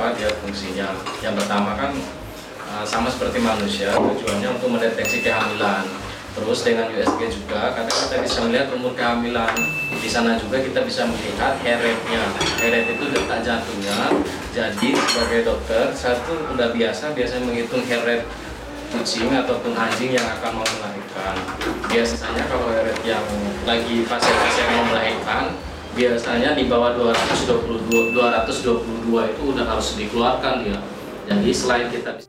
apa dia fungsinya. Yang pertama kan uh, sama seperti manusia, tujuannya untuk mendeteksi kehamilan. Terus dengan USG juga, karena kita bisa melihat umur kehamilan. Di sana juga kita bisa melihat. Hair rate itu detak jantungnya. Jadi sebagai dokter, saya tuh udah biasa biasanya menghitung rate kucing ataupun anjing yang akan mau melahirkan. Biasanya kalau rate yang lagi fase-fase mau melahirkan, biasanya di bawah 222, 222 itu udah harus dikeluarkan ya. Jadi selain kita bisa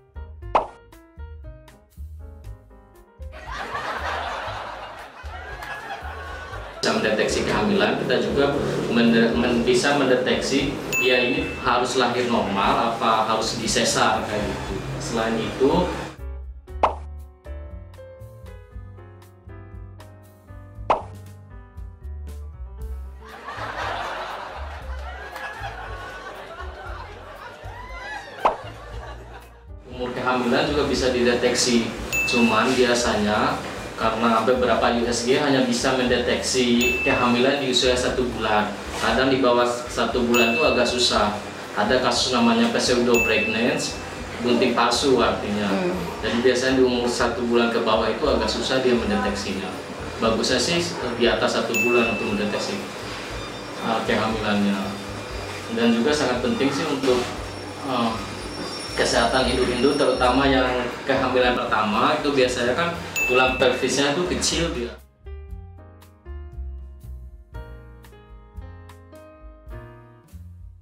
mendeteksi kehamilan, kita juga mende- men- bisa mendeteksi dia ini harus lahir normal apa harus disesar kayak gitu. Selain itu kehamilan juga bisa dideteksi. Cuman biasanya karena beberapa USG hanya bisa mendeteksi kehamilan di usia satu bulan. Kadang di bawah satu bulan itu agak susah. Ada kasus namanya pseudo pregnancy gunting palsu artinya. Hmm. jadi biasanya di umur satu bulan ke bawah itu agak susah dia mendeteksinya. Bagusnya sih di atas satu bulan untuk mendeteksi uh, kehamilannya. Dan juga sangat penting sih untuk uh, kesehatan induk-induk terutama yang kehamilan pertama itu biasanya kan tulang pelvisnya itu kecil dia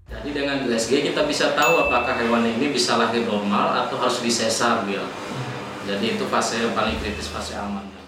jadi dengan USG kita bisa tahu apakah hewan ini bisa lahir normal atau harus disesar dia jadi itu fase yang paling kritis fase aman